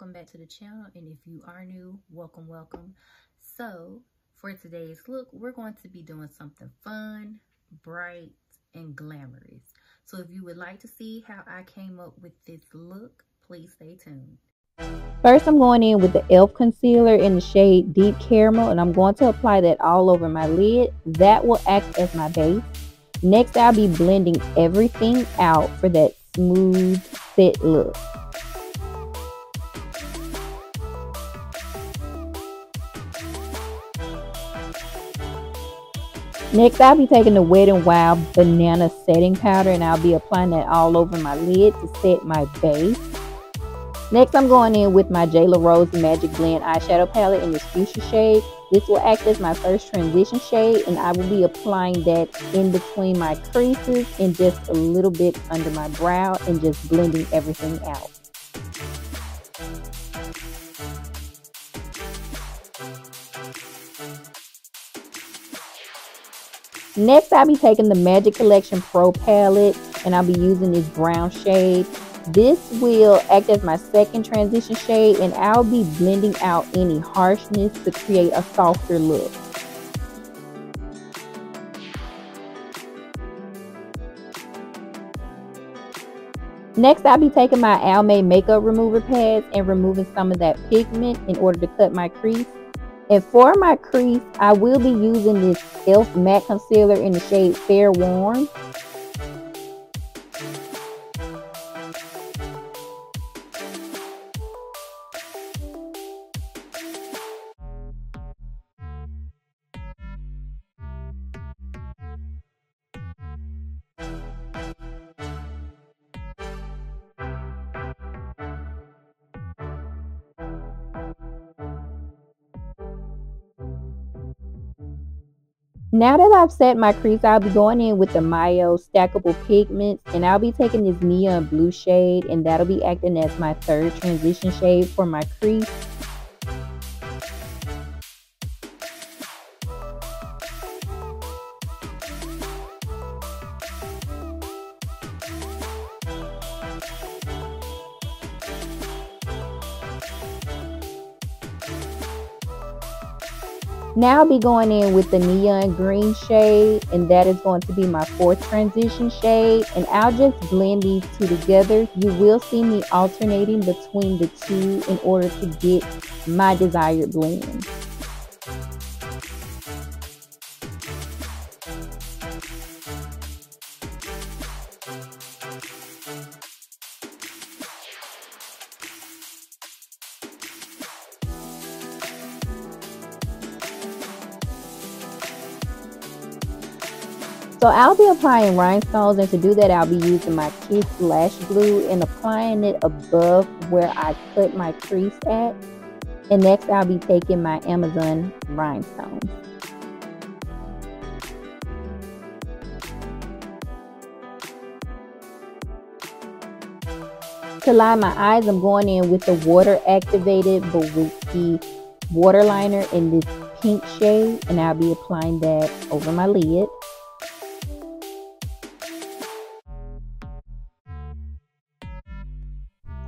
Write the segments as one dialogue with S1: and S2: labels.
S1: welcome back to the channel and if you are new welcome welcome so for today's look we're going to be doing something fun bright and glamorous so if you would like to see how i came up with this look please stay tuned
S2: First, I'm going in with the e.l.f. concealer in the shade Deep Caramel, and I'm going to apply that all over my lid. That will act as my base. Next, I'll be blending everything out for that smooth, fit look. Next, I'll be taking the Wet n Wild Banana Setting Powder and I'll be applying that all over my lid to set my base. Next, I'm going in with my J. LaRose Magic Blend eyeshadow palette in this fuchsia shade. This will act as my first transition shade and I will be applying that in between my creases and just a little bit under my brow and just blending everything out. Next, I'll be taking the Magic Collection Pro palette and I'll be using this brown shade. This will act as my second transition shade and I'll be blending out any harshness to create a softer look. Next, I'll be taking my Almay makeup remover pads and removing some of that pigment in order to cut my crease. And for my crease, I will be using this e.l.f. matte concealer in the shade Fair Warm. Now that I've set my crease, I'll be going in with the MYO Stackable Pigments and I'll be taking this neon blue shade and that'll be acting as my third transition shade for my crease. Now I'll be going in with the neon green shade and that is going to be my fourth transition shade and I'll just blend these two together. You will see me alternating between the two in order to get my desired blend. So I'll be applying rhinestones and to do that I'll be using my Kiss Lash Glue and applying it above where I cut my crease at. And next I'll be taking my Amazon rhinestones. To line my eyes, I'm going in with the water activated Bowitzki water liner in this pink shade and I'll be applying that over my lid.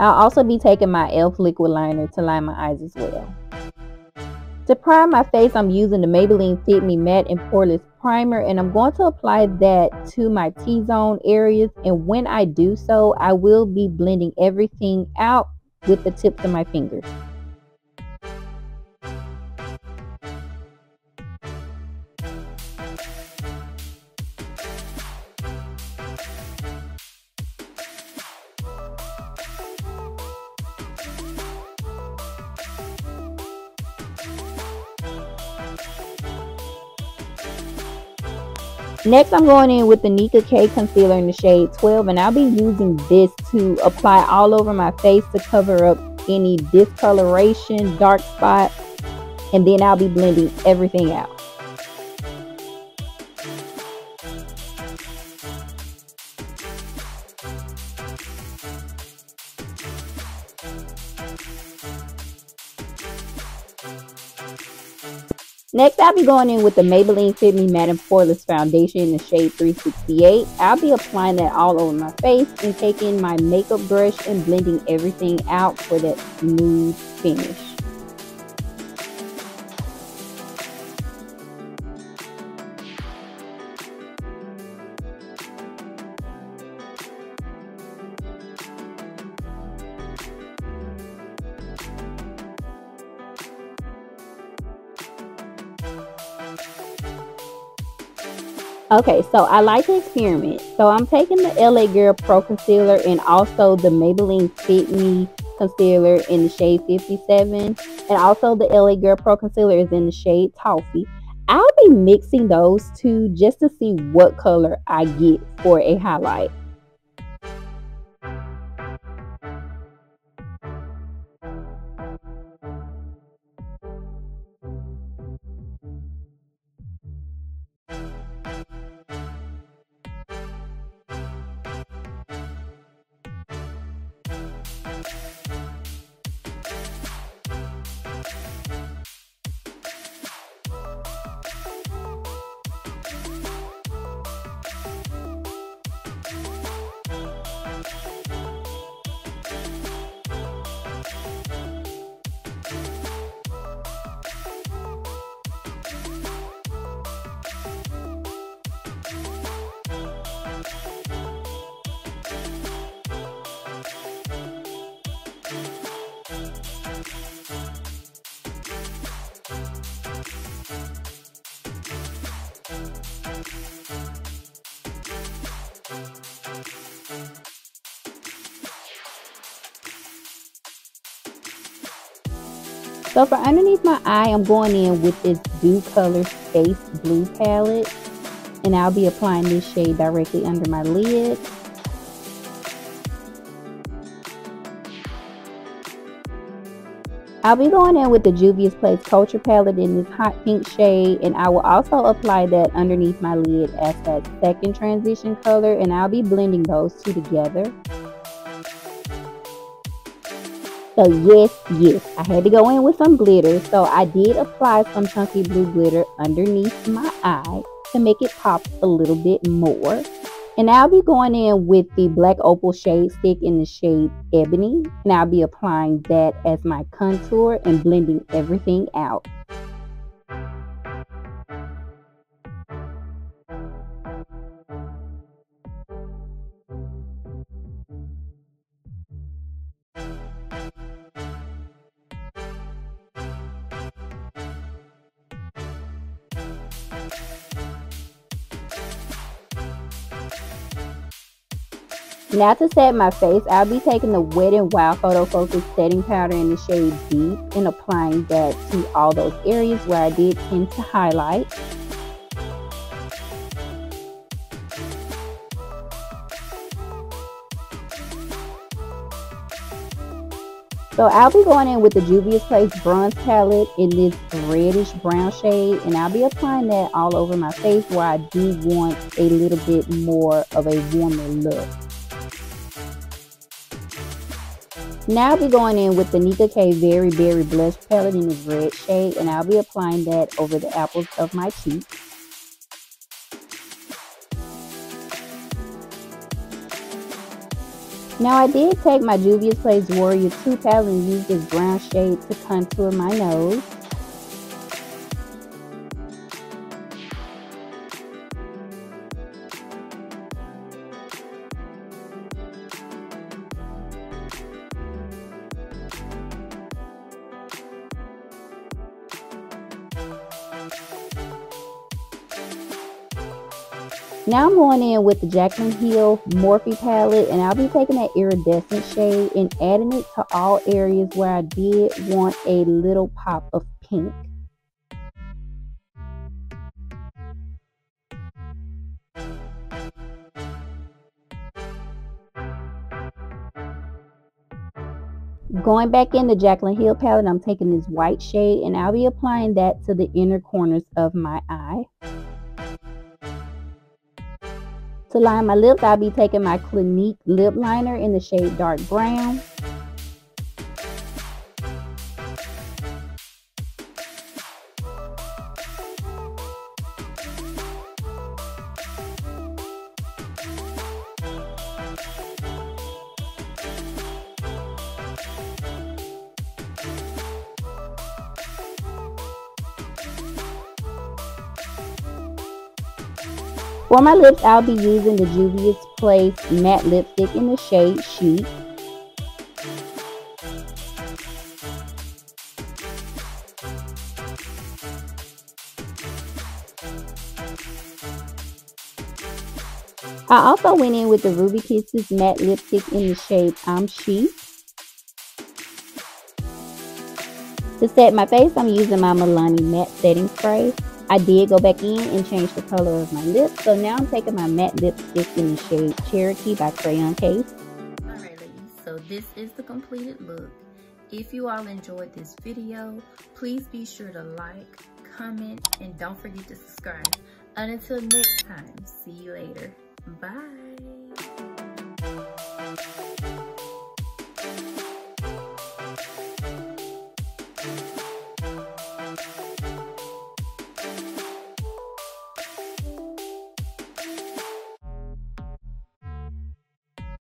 S2: I'll also be taking my e.l.f. liquid liner to line my eyes as well. To prime my face, I'm using the Maybelline Fit Me Matte and Poreless Primer and I'm going to apply that to my T-zone areas and when I do so, I will be blending everything out with the tips of my fingers. Next, I'm going in with the Nika K concealer in the shade 12, and I'll be using this to apply all over my face to cover up any discoloration, dark spots, and then I'll be blending everything out. Next, I'll be going in with the Maybelline Fit Me Matte and Poreless Foundation in the shade 368. I'll be applying that all over my face and taking my makeup brush and blending everything out for that smooth finish. Okay, so I like to experiment. So I'm taking the LA Girl Pro Concealer and also the Maybelline Fit Me Concealer in the shade 57. And also the LA Girl Pro Concealer is in the shade Toffee. I'll be mixing those two just to see what color I get for a highlight. So for underneath my eye, I'm going in with this Dew Color Space Blue palette. And I'll be applying this shade directly under my lid. I'll be going in with the Juvia's Place Culture palette in this hot pink shade and I will also apply that underneath my lid as that second transition color and I'll be blending those two together. So yes, yes, I had to go in with some glitter. So I did apply some chunky blue glitter underneath my eye to make it pop a little bit more. And I'll be going in with the black opal shade stick in the shade ebony. And I'll be applying that as my contour and blending everything out. Now to set my face, I'll be taking the Wet n Wild Photo Focus setting powder in the shade Deep and applying that to all those areas where I did tend to highlight. So I'll be going in with the Juvia's Place Bronze Palette in this reddish brown shade and I'll be applying that all over my face where I do want a little bit more of a warmer look. Now I'll be going in with the Nika K Very Berry Blush Palette in this red shade and I'll be applying that over the apples of my cheeks. Now I did take my Juvia's Place Warrior 2 palette and use this brown shade to contour my nose. Now I'm going in with the Jaclyn Hill Morphe palette and I'll be taking that iridescent shade and adding it to all areas where I did want a little pop of pink. Going back in the Jaclyn Hill palette, I'm taking this white shade and I'll be applying that to the inner corners of my eye. To line my lips, I'll be taking my Clinique lip liner in the shade dark brown. For my lips, I'll be using the Juvia's Place matte lipstick in the shade Chic. I also went in with the Ruby Kisses matte lipstick in the shade I'm Chic. To set my face, I'm using my Milani matte setting spray. I did go back in and change the color of my lips, so now I'm taking my matte lipstick in the shade Cherokee by Crayon Case.
S1: Alright ladies, so this is the completed look. If you all enjoyed this video, please be sure to like, comment, and don't forget to subscribe. And until next time, see you later. Bye.